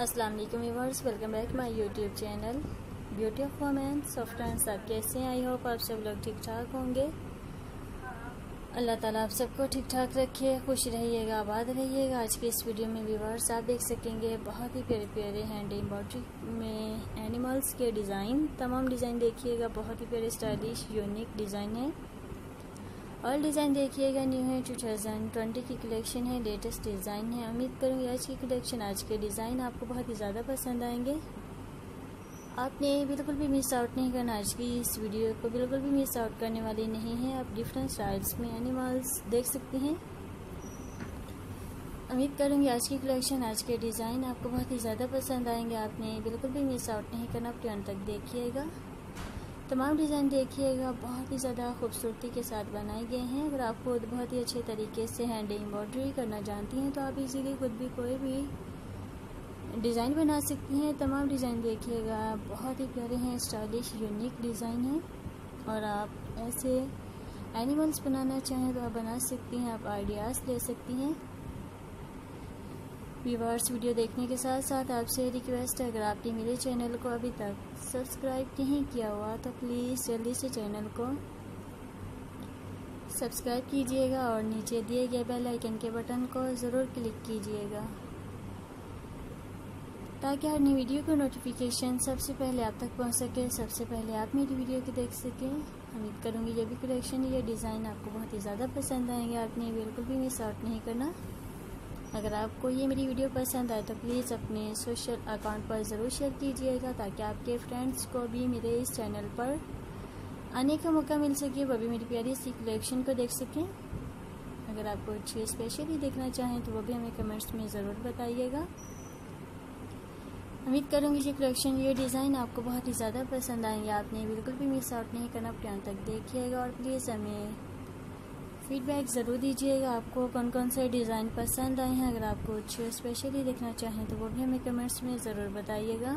अस्सलाम वालेकुम viewers welcome back my YouTube channel beauty of women soft and सब कैसे हैं? आई होप आप सब लोग ठीक ठाक होंगे। अल्लाह ताला आप सबको ठीक ठाक रखे, खुश रहिएगा, आबाद रहिएगा। आज के इस वीडियो में व्यूवर्स आप देख सकेंगे बहुत ही प्यारे प्यारे हैंड एम्ब्रॉयड्री में एनिमल्स के डिज़ाइन तमाम डिज़ाइन देखिएगा, बहुत ही प्यारे स्टाइलिश यूनिक डिज़ाइन है। और डिज़ाइन देखिएगा न्यू है टू थाउज़ेंड ट्वेंटी की कलेक्शन है लेटेस्ट डिज़ाइन है। उम्मीद करूँगी आज की कलेक्शन आज के डिज़ाइन आपको बहुत ही ज़्यादा पसंद आएँगे। आपने बिल्कुल भी मिस आउट नहीं करना, आज की इस वीडियो को बिल्कुल भी मिस आउट करने वाले नहीं हैं। आप डिफरेंट स्टाइल्स में एनिमल्स देख सकते हैं। उम्मीद करूँगी आज की कलेक्शन आज के डिज़ाइन आपको बहुत ही ज़्यादा पसंद आएँगे। आपने बिल्कुल भी मिस आउट नहीं करना, आप तक देखिएगा। तमाम डिज़ाइन देखिएगा, बहुत ही ज़्यादा खूबसूरती के साथ बनाए गए हैं। अगर आप खुद बहुत ही अच्छे तरीके से हैंड एम्ब्रॉयडरी करना जानती हैं तो आप इजीली खुद भी कोई भी डिज़ाइन बना सकती हैं। तमाम डिज़ाइन देखिएगा, बहुत ही प्यारे हैं, स्टाइलिश, यूनिक डिज़ाइन है। और आप ऐसे एनिमल्स बनाना चाहें तो आप बना सकती हैं, आप आइडियाज़ ले सकती हैं। व्यूवर्स वीडियो देखने के साथ साथ आपसे रिक्वेस्ट है अगर आपने मेरे चैनल को अभी तक सब्सक्राइब नहीं किया हुआ तो प्लीज़ जल्दी से चैनल को सब्सक्राइब कीजिएगा और नीचे दिए गए बेल आइकन के बटन को ज़रूर क्लिक कीजिएगा। ताकि हर नई वीडियो का नोटिफिकेशन सबसे पहले आप तक पहुँच सके, सबसे पहले आप मेरी वीडियो को देख सकें। उम्मीद करूँगी ये भी कलेक्शन ये डिज़ाइन आपको बहुत ही ज़्यादा पसंद आएँगे, आपने बिल्कुल भी मिस आउट नहीं करना। अगर आपको ये मेरी वीडियो पसंद आए तो प्लीज़ अपने सोशल अकाउंट पर ज़रूर शेयर कीजिएगा ताकि आपके फ्रेंड्स को भी मेरे इस चैनल पर आने का मौका मिल सके, वो भी मेरी प्यारी सी कलेक्शन को देख सकें। अगर आप कुछ स्पेशली देखना चाहें तो वो भी हमें कमेंट्स में ज़रूर बताइएगा। उम्मीद करूँगी ये कलेक्शन ये डिज़ाइन आपको बहुत ही ज़्यादा पसंद आएँगे। आपने बिल्कुल भी मिस आउट नहीं करना प्यार तक देखिएगा और प्लीज़ हमें फीडबैक ज़रूर दीजिएगा। आपको कौन कौन से डिज़ाइन पसंद आए हैं? अगर आप कुछ स्पेशली देखना चाहें तो वो भी हमें कमेंट्स में ज़रूर बताइएगा।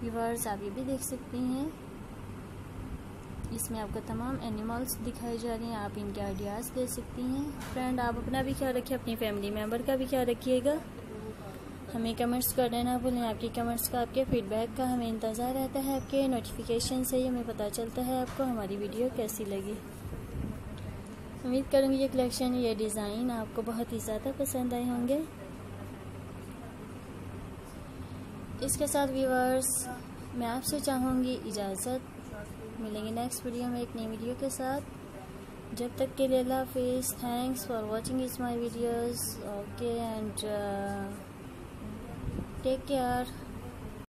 व्यूवर्स आप ये भी देख सकते हैं। इसमें आपको तमाम एनिमल्स दिखाई जा रहे हैं। आप इनके आइडियाज़ दे सकती हैं। फ्रेंड आप अपना भी ख्याल रखिए, अपनी फैमिली मेंबर का भी ख्याल रखिएगा। हमें कमेंट्स कर देना भूलें। आपके कमेंट्स का, आपके फीडबैक का हमें इंतज़ार रहता है। आपके नोटिफिकेशन से ही हमें पता चलता है आपको हमारी वीडियो कैसी लगी। उम्मीद करूँगी ये कलेक्शन ये डिज़ाइन आपको बहुत ही ज़्यादा पसंद आए होंगे। इसके साथ व्यूवर्स मैं आपसे चाहूँगी इजाज़त। मिलेंगे नेक्स्ट वीडियो में एक नई वीडियो के साथ। जब तक के लिए अल्लाह हाफिज़। Thanks for watching is my videos okay and Take care.